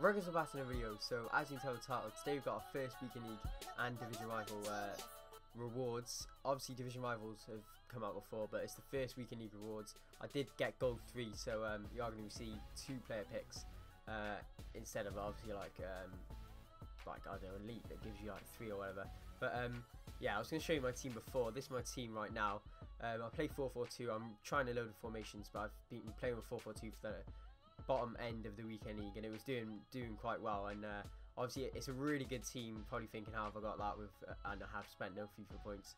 Ruggers are back in video, so as you can tell the title, today we've got our first weekend league and division rival uh, rewards. Obviously division rivals have come out before, but it's the first weekend league rewards. I did get gold 3, so um, you are going to see two player picks uh, instead of obviously like, um, like I don't know, elite that gives you like 3 or whatever. But um, yeah, I was going to show you my team before. This is my team right now. Um, I play 4-4-2. I'm trying to load the formations, but I've been playing with 4-4-2 for the bottom end of the weekend league, and it was doing doing quite well. And uh, obviously, it's a really good team. Probably thinking how have I got that with, uh, and I have spent no FIFA points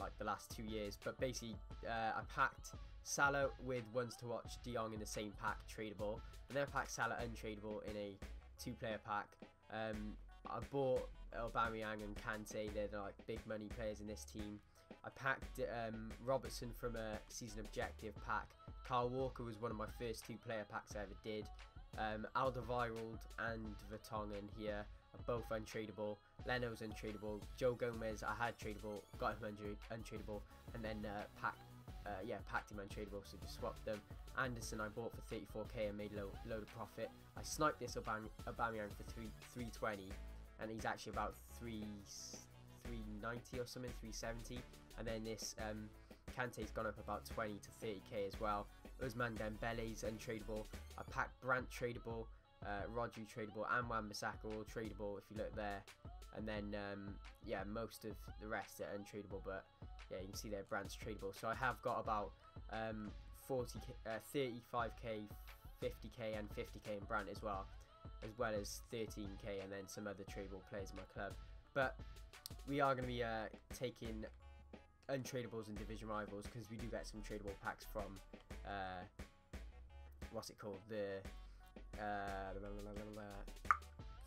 like the last two years. But basically, uh, I packed Salah with ones to watch De Jong in the same pack, tradable, and then I packed Salah untradeable in a two-player pack. Um, I bought Aubameyang and Kante. They're like big money players in this team. I packed um, Robertson from a season objective pack Kyle Walker was one of my first two player packs I ever did. Um, Alderweireld and Vertonghen here are both untradeable. Leno's untradeable. Joe Gomez I had tradable, got him untradeable, and then uh, packed, uh, yeah, packed him untradeable, so just swapped them. Anderson I bought for 34k and made a lo load of profit. I sniped this Aubame Aubameyang for 3 320, and he's actually about 3 390 or something, 370. And then this um, Kante's gone up about 20 to 30k as well. Ousmane Dembele's untradeable. I packed Brandt tradable, uh, Rodri tradable, and Wan-Bissaka all tradable if you look there. And then, um, yeah, most of the rest are untradeable, but yeah, you can see there Brandt's tradable. So I have got about um, 40, uh, 35k, 50k, and 50k in Brandt as well, as well as 13k, and then some other tradable players in my club. But we are going to be uh, taking untradables and division rivals because we do get some tradable packs from uh, what's it called? The uh,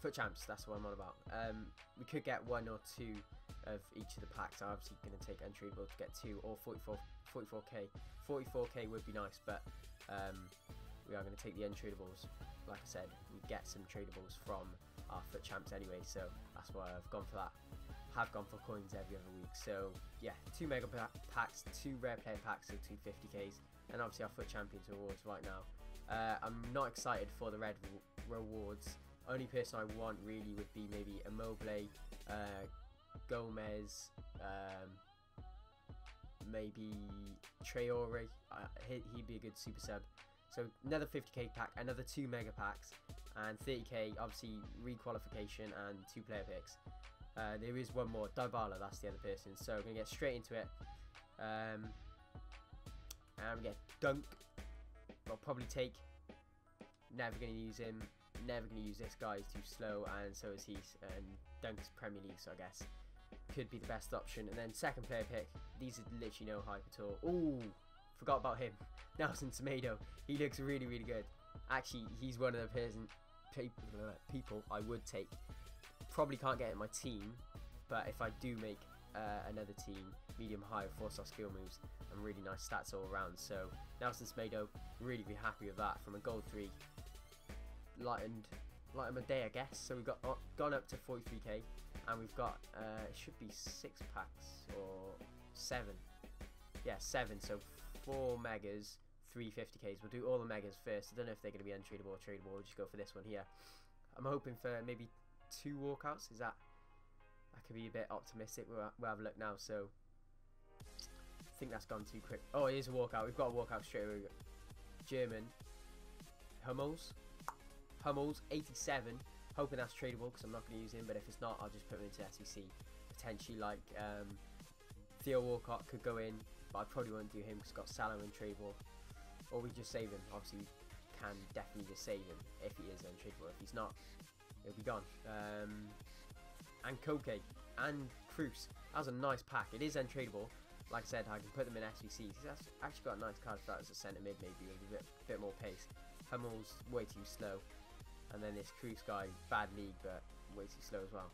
FUT champs that's what I'm on about. Um, we could get one or two of each of the packs. I'm obviously going to take untradable to get two or 44 44k 44k would be nice but um, we are going to take the untradables. Like I said we get some tradables from our FUT champs anyway so that's why I've gone for that have gone for coins every other week. So yeah, two mega packs, two rare player packs, so two 50ks, and obviously our FUT champions rewards right now. Uh, I'm not excited for the red rewards. Only person I want really would be maybe Immobile, uh, Gomez, um, maybe Traore. Uh, he'd be a good super sub. So another 50k pack, another two mega packs, and 30k obviously requalification and two player picks. Uh, there is one more, Dybala, that's the other person. So we're going to get straight into it. Um, and we get Dunk. I'll probably take. Never going to use him. Never going to use this guy. He's too slow, and so is he. And Dunk's Premier League, so I guess could be the best option. And then second player pick. These are literally no hype at all. Ooh, forgot about him. Nelson Semedo. He looks really, really good. Actually, he's one of the person, people I would take Probably can't get in my team, but if I do make uh, another team, medium high, four star skill moves, and really nice stats all around. So Nelson Semedo, really be happy with that from a gold three. Lightened, lightened my day, I guess. So we've got uh, gone up to 43k, and we've got uh, it should be six packs or seven. Yeah, seven. So four megas, three 50ks. We'll do all the megas first. I don't know if they're going to be untradeable or tradable. We'll just go for this one here. I'm hoping for maybe two walkouts. Is that that could be a bit optimistic? We'll, we'll have a look now. So I think that's gone too quick. Oh, it is a walkout. We've got a walkout straight away. German Hummels. Hummels 87. Hoping that's tradable because I'm not going to use him. But if it's not, I'll just put him into SBC. Potentially like um, Theo Walcott could go in, but I probably won't do him because got Salah and tradable. Or we just save him. Obviously, can definitely just save him if he is untradeable. If he's not, He'll be gone. Um, and Koke and Cruz. That was a nice pack. It is untradeable. Like I said, I can put them in. He's actually got a nice card for that as a centre mid, maybe with a bit, bit more pace. Hummel's way too slow. And then this Cruz guy, bad league, but way too slow as well.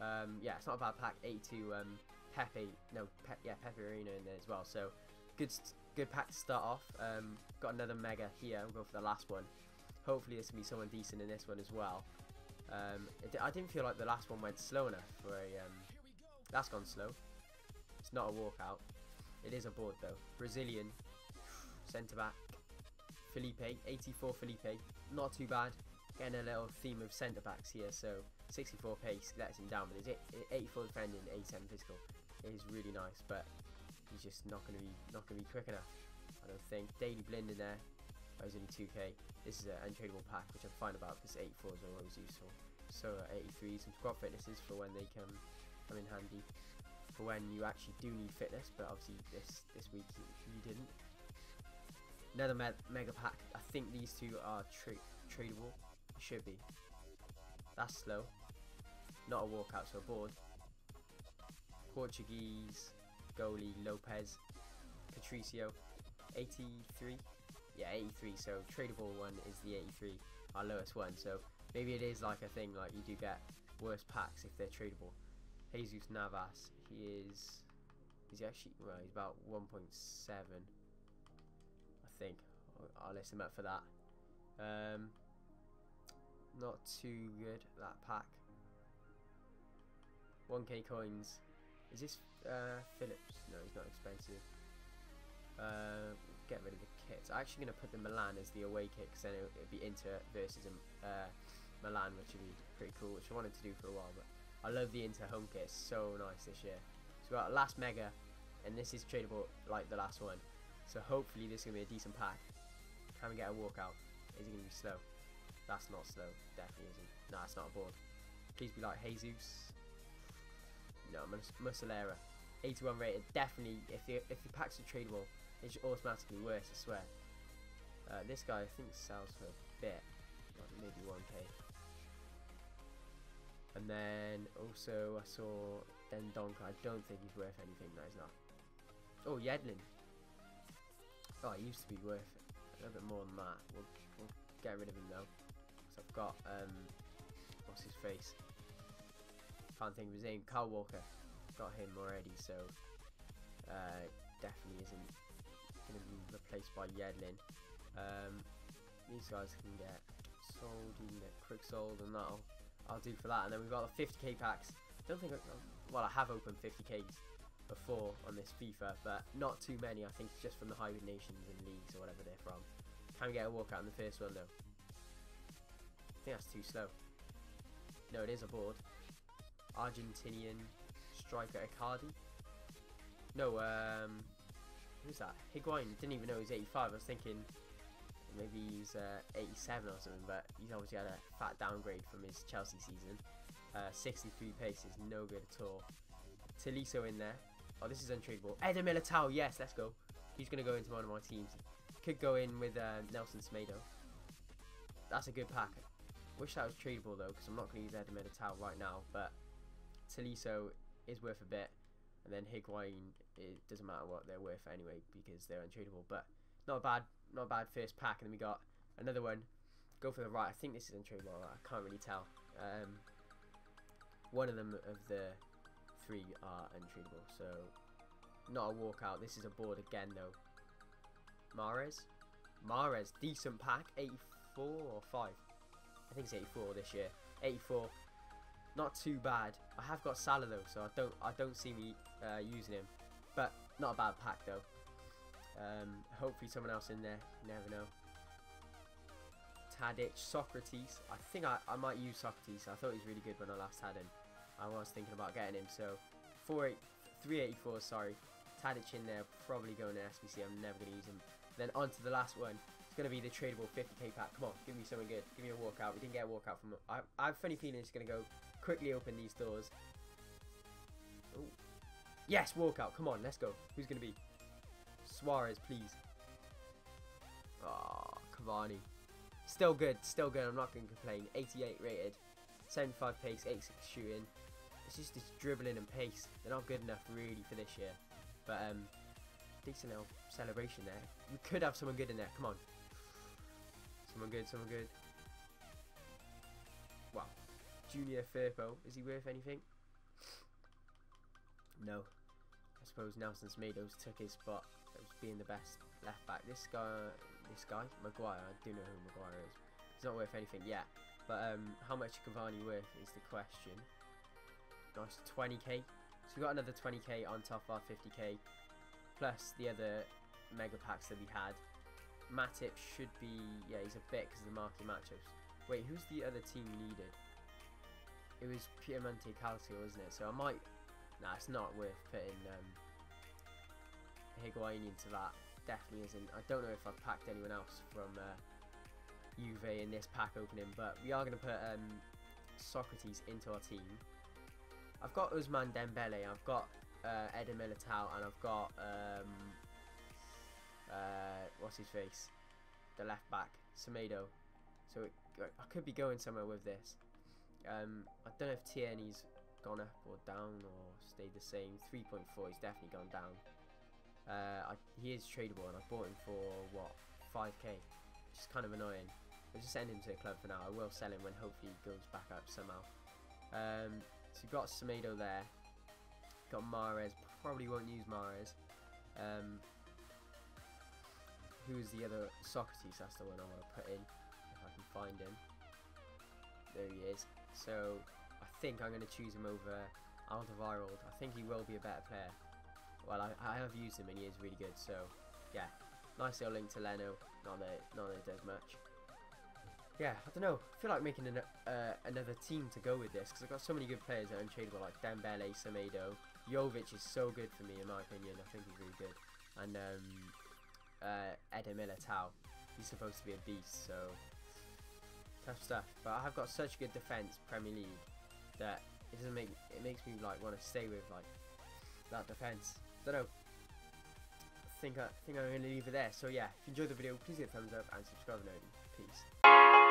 Um, yeah, it's not a bad pack. 82 um, Pepe, no, Pe yeah, Pepe Reina in there as well. So good, good pack to start off. Um, got another mega here. We'll go for the last one. Hopefully, this can be someone decent in this one as well. Um, it, I didn't feel like the last one went slow enough for a... Um, that's gone slow. It's not a walkout. It is a board though. Brazilian. Centre back. Felipe. 84 Felipe. Not too bad. getting a little theme of centre backs here. So 64 pace lets him down, but his 84 defending, 87 physical is really nice. But he's just not going to be not going to be quick enough. I don't think. Daily blend in there. Oh, he's only 2k. This is an untradeable pack, which I'm fine about because 84s are always useful. So uh, 83, some squad fitnesses for when they come come in handy for when you actually do need fitness. But obviously this this week you, you didn't. Another me mega pack. I think these two are tra tradable. Should be. That's slow. Not a walkout, so a board. Portuguese goalie Lopez. Patricio. 83. Yeah, 83. So tradable one is the 83, our lowest one. So maybe it is like a thing, like you do get worse packs if they're tradable. Jesus Navas. He is. Is he actually? Well, he's about 1.7 I think. I'll, list him up for that. Um, not too good, that pack. 1k coins. Is this uh, Phillips? No, he's not expensive. Uh, get rid of the kits. I'm actually going to put the Milan as the away kit because then it would be Inter versus um, uh, Milan, which would be pretty cool, which I wanted to do for a while. But I love the Inter home kit. It's so nice this year. So we got last Mega, and this is tradable like the last one. So hopefully this is going to be a decent pack. Can we get a walkout? Is it going to be slow? That's not slow. Definitely isn't. Nah, it's not a board. Please be like Jesus. No, Mus Muslera. 81 rated. Definitely, if the, if the packs are tradable, it's automatically worse, I swear. Uh, this guy, I think, sells for a bit. Like maybe 1k. And then also I saw Dendoncker. I don't think he's worth anything. No, he's not. Oh, Yedlin. Oh, he used to be worth a little bit more than that. We'll, we'll get rid of him though. Because I've got, um, what's his face? Can't think of his name. Carl Walker. Got him already, so uh, replaced by Yedlin. Um, these guys can get sold, you can get quick sold, and that'll I'll do for that. And then we've got the 50k packs. Don't think, I, well, I have opened 50ks before on this FIFA, but not too many. I think it's just from the hybrid nations and leagues or whatever they're from. Can we get a walkout in the first one though? I think that's too slow. No, it is a board. Argentinian striker Icardi. No, um, who's that? Higuain. Didn't even know he's 85. I was thinking maybe he's uh, 87 or something, but he's obviously had a fat downgrade from his Chelsea season. Uh, 63 pace is no good at all. Tolisso in there. Oh, this is untradeable. Eder Militao, yes, let's go. He's going to go into one of my teams. Could go in with uh, Nelson Semedo. That's a good pack. Wish that was tradable though, because I'm not going to use Eder Militao right now. But Tolisso is worth a bit. And then Higuain, it doesn't matter what they're worth anyway, because they're untradeable. But not a bad, not bad first pack. And then we got another one. Go for the right. I think this is untradeable. I can't really tell. Um, one of them of the three are untradeable, so not a walkout. This is a board again, though. Mahrez, Mahrez, decent pack, 84 or 5? I think it's 84 this year. 84, not too bad. I have got Salah though, so I don't I don't see me uh, using him, but not a bad pack though. Um, hopefully someone else in there. never know. Tadic, Sokratis. I think I, I might use Sokratis. I thought he was really good when I last had him. I was thinking about getting him. So 48, 384, sorry. Tadic in there, probably going to SBC. I'm never going to use him. Then on to the last one. Going to be the tradable 50k pack. Come on, give me something good. Give me a walkout. We didn't get a walkout from I, I have a funny feeling it's going to go quickly open these doors. Ooh. Yes, walkout. Come on, let's go. Who's going to be? Suarez, please. Oh, Cavani. Still good, still good. I'm not going to complain. 88 rated. 75 pace, 86 shooting. It's just this dribbling and pace. They're not good enough really for this year. But um, decent little celebration there. We could have someone good in there. Come on. Someone good, someone good. Wow. Junior Firpo. Is he worth anything? No. I suppose Nelson Semedo's took his spot as being the best left back. This guy, this guy, Maguire. I do know who Maguire is. He's not worth anything yet. But um, how much Cavani worth is the question. Nice 20k. So we got another 20k on top of our 50k. Plus the other mega packs that we had. Matip should be, yeah, he's a bit because of the marquee matchups. Wait, who's the other team needed? It was Piemonte Calcio, wasn't it? So I might. Nah, it's not worth putting um, Higuain into that. Definitely isn't. I don't know if I've packed anyone else from uh, Juve in this pack opening, but we are going to put um, Sokratis into our team. I've got Ousmane Dembele, I've got uh, Eder Militao, and I've got um, uh, what's his face, the left back, Semedo. So it, I could be going somewhere with this. Um, I don't know if Tierney's gone up or down or stayed the same. 3.4, he's definitely gone down. Uh, I, he is tradable and I bought him for what 5k, which is kind of annoying. I'll just send him to the club for now. I will sell him when hopefully he goes back up somehow. Um, so you've got Semedo there. Got Mahrez. Probably won't use Mahrez. Um, who's the other Sokratis? That's the one I want to put in if I can find him. There he is. So I think I'm going to choose him over Alderweireld. I think he will be a better player. Well, I, I have used him and he is really good. So yeah, nice little link to Leno. Not that not that it does much. Yeah, I don't know. I feel like making an, uh, another team to go with this because I've got so many good players that are untradeable, like Dembele, Semedo. Jovic is so good for me, in my opinion. I think he's really good. And um, uh, Eder Militao, he's supposed to be a beast, so tough stuff. But I have got such good defense, Premier League, that it doesn't make it makes me like want to stay with like that defense. Don't know. I think I think I'm gonna leave it there. So yeah, if you enjoyed the video, please give a thumbs up and subscribe. Peace.